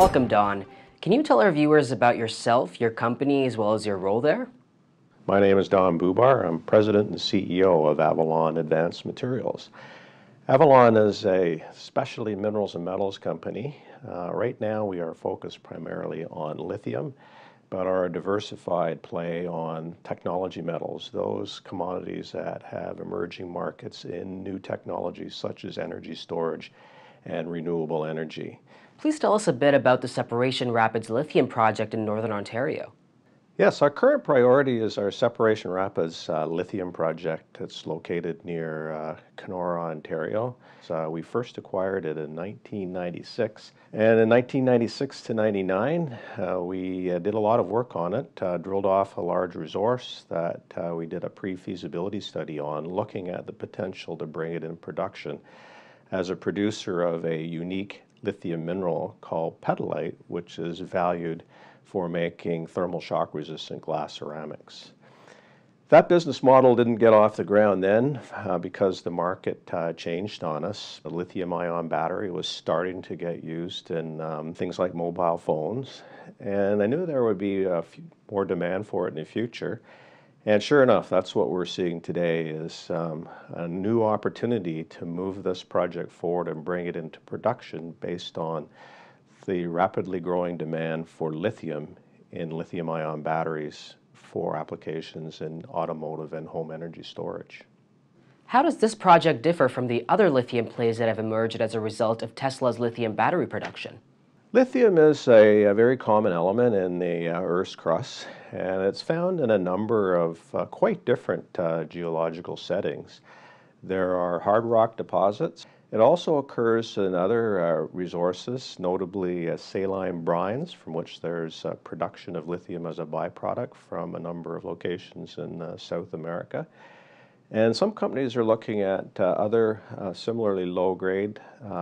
Welcome, Don. Can you tell our viewers about yourself, your company, as well as your role there? My name is Don Bubar. I'm president and CEO of Avalon Advanced Materials. Avalon is a specialty minerals and metals company. Uh, right now, we are focused primarily on lithium, but are a diversified play on technology metals, those commodities that have emerging markets in new technologies such as energy storage and renewable energy. Please tell us a bit about the Separation Rapids Lithium project in Northern Ontario. Yes, our current priority is our Separation Rapids uh, lithium project that's located near uh, Kenora, Ontario. So we first acquired it in 1996. And in 1996 to 99, uh, we uh, did a lot of work on it, uh, drilled off a large resource that uh, we did a pre-feasibility study on, looking at the potential to bring it in production as a producer of a unique lithium mineral called petalite, which is valued for making thermal shock resistant glass ceramics. That business model didn't get off the ground then uh, because the market uh, changed on us. The lithium ion battery was starting to get used in um, things like mobile phones, and I knew there would be more demand for it in the future. And sure enough, that's what we're seeing today is um, a new opportunity to move this project forward and bring it into production based on the rapidly growing demand for lithium in lithium ion batteries for applications in automotive and home energy storage. How does this project differ from the other lithium plays that have emerged as a result of Tesla's lithium battery production? Lithium is a, a very common element in the uh, Earth's crust, and it's found in a number of uh, quite different uh, geological settings. There are hard rock deposits, it also occurs in other uh, resources, notably uh, saline brines, from which there's uh, production of lithium as a byproduct from a number of locations in South America. And some companies are looking at uh, other uh, similarly low-grade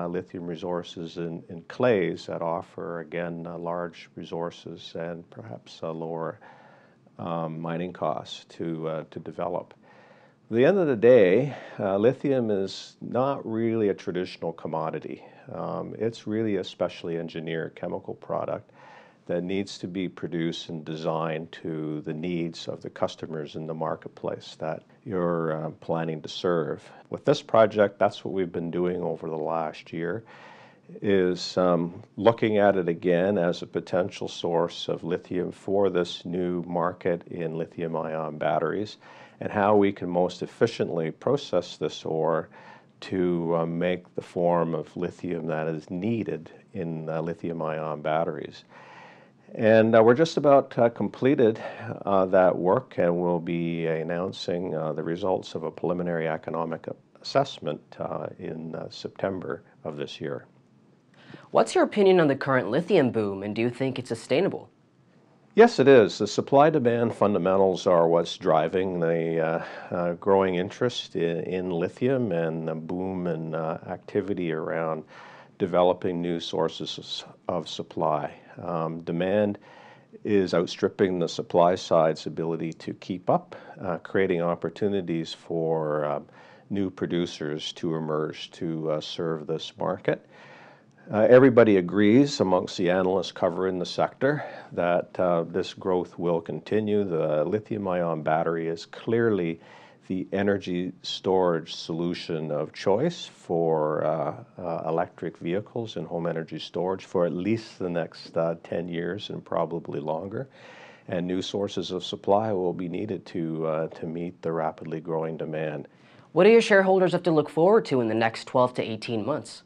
lithium resources in, in, clays that offer, again, large resources and perhaps lower um, mining costs to, to develop. At the end of the day, uh, lithium is not really a traditional commodity. Um, it's really a specially engineered chemical product that needs to be produced and designed to the needs of the customers in the marketplace that you're uh, planning to serve. With this project, that's what we've been doing over the last year is um, looking at it again as a potential source of lithium for this new market in lithium ion batteries and how we can most efficiently process this ore to uh, make the form of lithium that is needed in uh, lithium ion batteries. And uh, we're just about uh, completed uh, that work and we'll be announcing uh, the results of a preliminary economic assessment in September of this year. What's your opinion on the current lithium boom and do you think it's sustainable? Yes, it is. The supply-demand fundamentals are what's driving the uh, uh, growing interest in, in, lithium and the boom and uh, activity around developing new sources of supply. Um, demand is outstripping the supply side's ability to keep up, uh, creating opportunities for uh, new producers to emerge to uh, serve this market. Uh, everybody agrees amongst the analysts covering the sector that uh, this growth will continue. The lithium ion battery is clearly the energy storage solution of choice for uh, uh electric vehicles and home energy storage for at least the next uh, 10 years and probably longer. And new sources of supply will be needed to, uh, to meet the rapidly growing demand. What do your shareholders have to look forward to in the next 12 to 18 months?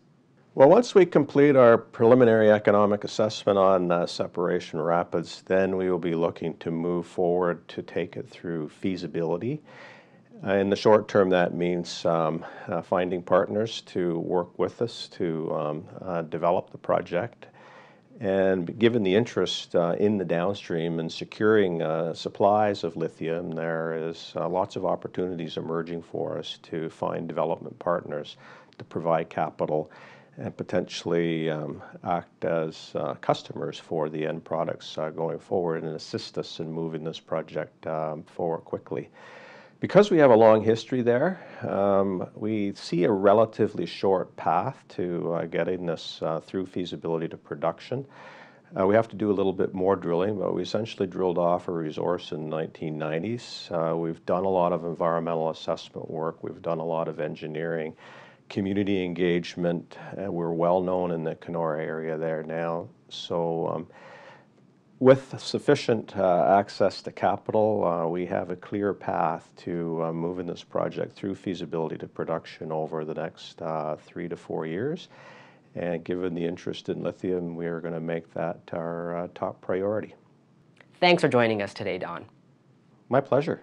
Well, once we complete our preliminary economic assessment on uh, Separation Rapids, then we will be looking to move forward to take it through feasibility. Uh, in the short term, that means um, uh, finding partners to work with us to um, uh, develop the project. And given the interest uh, in the downstream and securing uh, supplies of lithium, there is lots of opportunities emerging for us to find development partners to provide capital and potentially um, act as uh, customers for the end products uh, going forward and assist us in moving this project um, forward quickly. Because we have a long history there, um, we see a relatively short path to uh, getting this uh, through feasibility to production. Uh, we have to do a little bit more drilling, but we essentially drilled off a resource in the 1990s. Uh, we've done a lot of environmental assessment work. We've done a lot of engineering, community engagement. We're well known in the Kenora area there now. So um, with sufficient uh, access to capital, uh, we have a clear path to uh, moving this project through feasibility to production over the next uh, three to four years. And given the interest in lithium, we are going to make that our uh, top priority. Thanks for joining us today, Don. My pleasure.